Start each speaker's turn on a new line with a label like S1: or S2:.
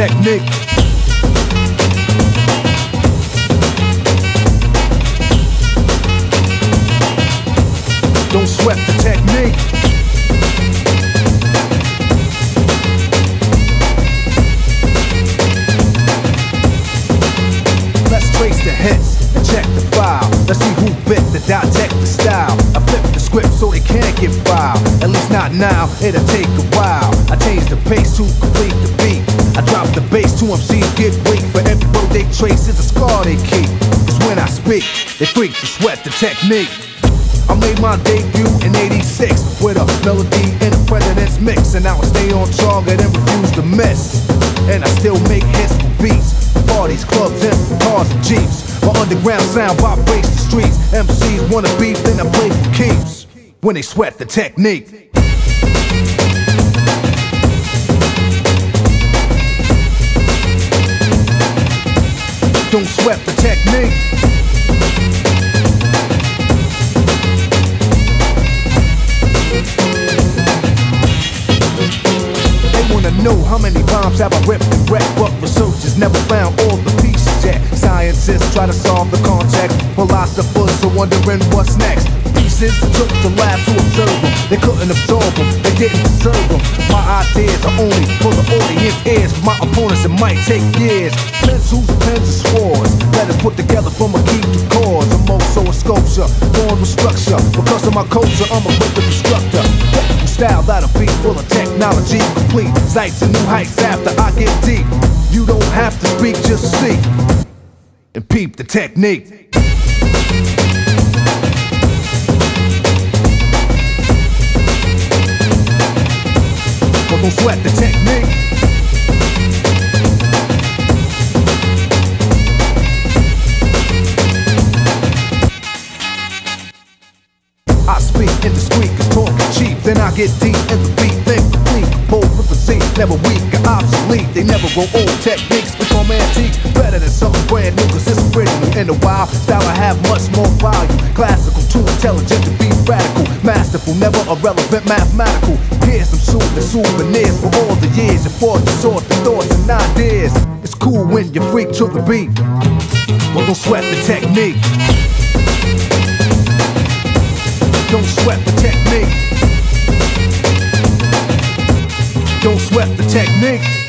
S1: technique. Don't sweat the technique. Let's trace the hits and check the file. Let's see who bit the dissect the style. I flip the script so it can't get filed. At least not now, it'll take a while. I change the pace to complete the the to MCs get weak. For every road they trace is a scar they keep. Cause when I speak, they freak to sweat the technique. I made my debut in 86 with a melody in a president's mix. And I stay on target and refuse to miss. And I still make hits for beats. Parties, clubs, and cars and jeeps. My underground sound vibrates the streets. MCs wanna beef, then I play for keeps. When they sweat the technique. Don't sweat the technique. They wanna know how many bombs have I ripped and wrecked, but researchers never found all the pieces yet. Scientists try to solve the context, philosophers are wondering what's next. Pieces took to labs to observe them. They couldn't absorb them, they didn't deserve them. My ideas are only for the audience ears. For my opponents, it might take years. Pencils, pens, and swords. Letters put together from a key to cause. I'm also a sculpture, born with structure. Because of my culture, I'm a wicked instructor. Technical style that'll be full of technology complete. Sights and new heights after I get deep. You don't have to speak, just see. And peep the technique. Don't sweat the technique. I speak indiscreet, cause talking cheap. Then I get deep in the beat, never weak or obsolete. They never grow old. Techniques become antiques. Better than something brand new, cause it's original. In a while, style I have much more value. Classical, too intelligent to be radical. Masterful, never irrelevant, mathematical. Here's some soothing souvenirs for all the years you fought to sort the thoughts and ideas. It's cool when you freak to the beat. But don't sweat the technique. Don't sweat the technique. Don't sweat the technique.